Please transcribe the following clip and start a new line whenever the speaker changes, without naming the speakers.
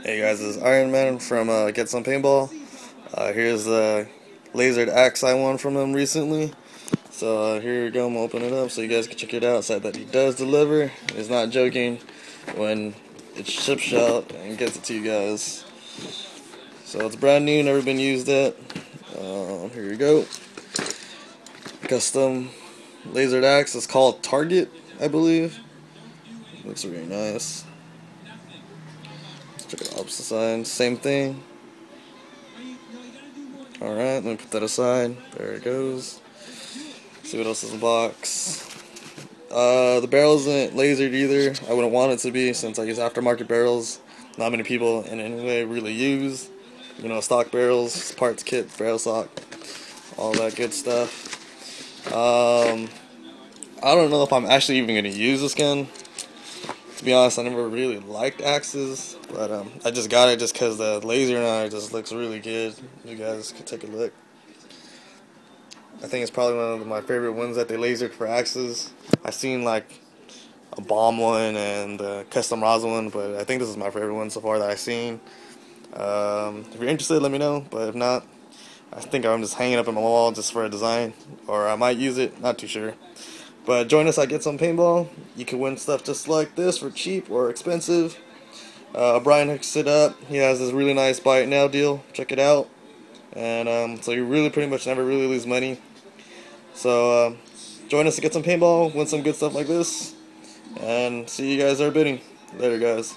Hey guys, this is Iron Man from uh, Get Some Paintball. Uh, here's the lasered axe I won from him recently. So uh, here we go, I'm open it up so you guys can check it out. Said that he does deliver. He's not joking when it ships out and gets it to you guys. So it's brand new, never been used yet. Um, here we go. Custom lasered axe. It's called Target, I believe. Looks really nice. Opposite side, same thing. Alright, let me put that aside. There it goes. See what else is in the box. Uh, the barrel isn't lasered either. I wouldn't want it to be since I use aftermarket barrels. Not many people in any way really use, you know, stock barrels, parts kit, barrel stock, all that good stuff. Um, I don't know if I'm actually even going to use this gun to be honest, I never really liked axes, but um, I just got it just because the laser it just looks really good. You guys can take a look. I think it's probably one of my favorite ones that they lasered for axes. I've seen like a bomb one and a custom rosin one, but I think this is my favorite one so far that I've seen. Um, if you're interested, let me know, but if not, I think I'm just hanging up on my wall just for a design, or I might use it, not too sure. But join us at Get Some Paintball. You can win stuff just like this for cheap or expensive. Uh, Brian hooks it up. He has this really nice buy it now deal. Check it out. And um, so you really pretty much never really lose money. So uh, join us to Get Some Paintball, win some good stuff like this. And see you guys there bidding. Later, guys.